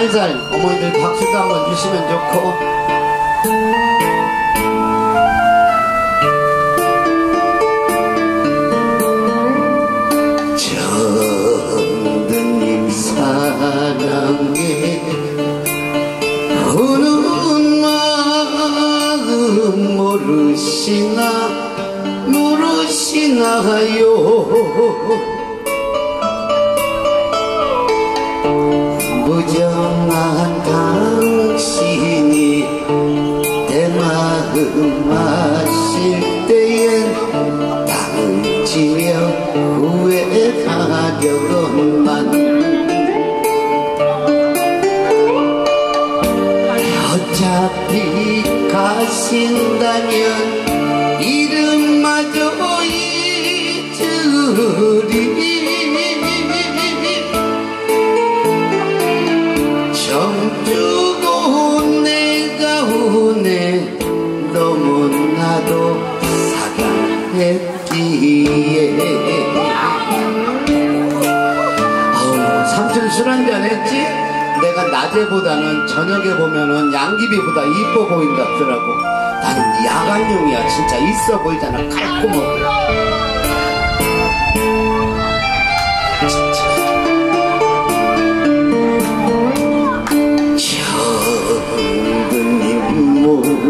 살살 어머니들 박수도 한번 주시면 좋고. 정드님 사랑에 우는 마음 모르시나 모르시나요 무정한 당신이 내 마음 아실 때엔 땅을 치며 후회하려건만. 어차피 가신다면 이름마저 잊으리 했기에 어우 삼촌 술 한잔 했지? 내가 낮에보다는 저녁에 보면은 양귀비보다 이뻐 보인다 하더라고. 나는 야간용이야 진짜. 있어 보이잖아 깔끔하고.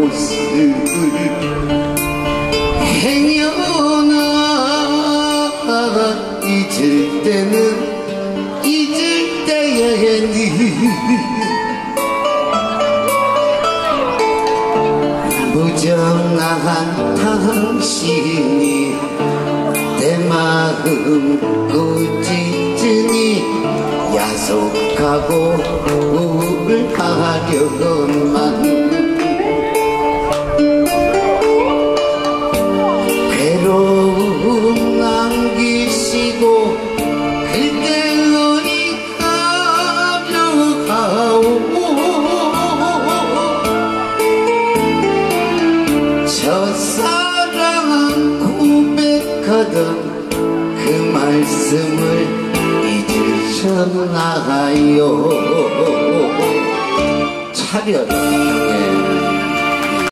모습을 행여 잊을 때는 잊을 때에는 무정한 당신이 내 마음 꾸짖으니 야속하고 첫사랑 고백하던 그 말씀을 잊으셨나요 차려 예.